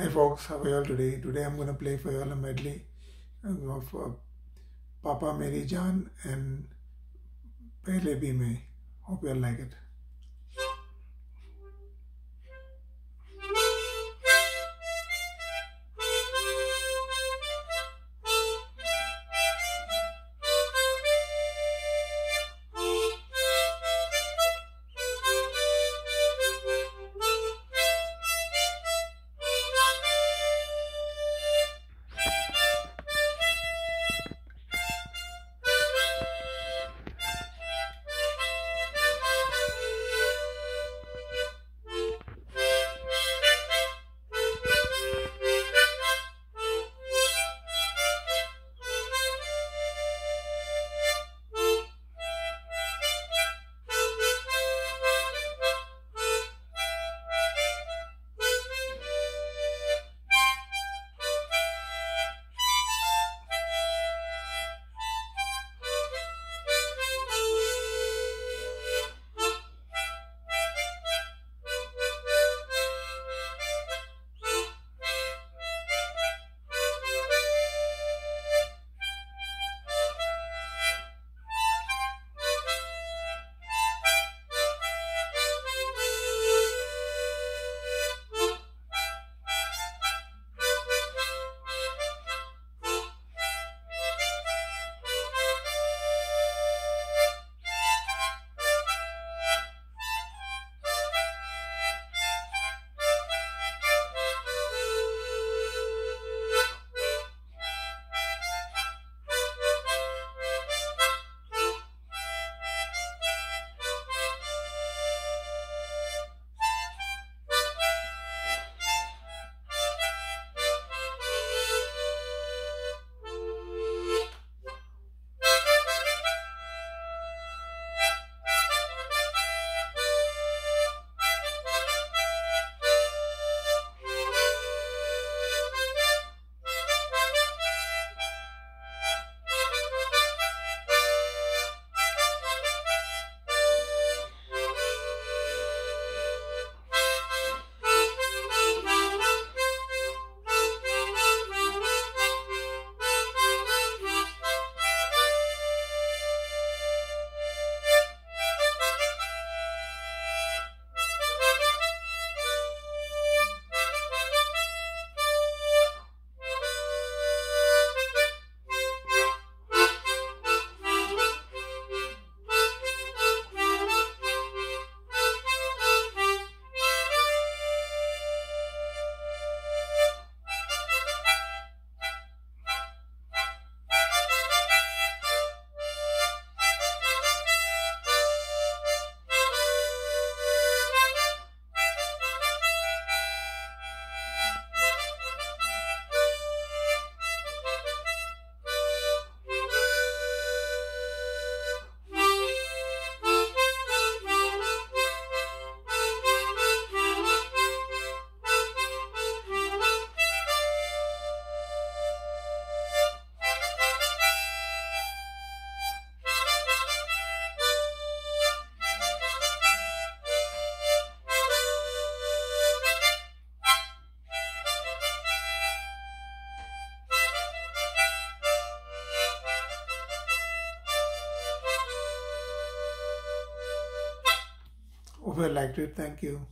Hi folks, how are you all today? Today I'm going to play for you all a medley of uh, Papa Meri Jaan and Pehle Bhi Mein. Hope you all like it. You liked it. Thank you.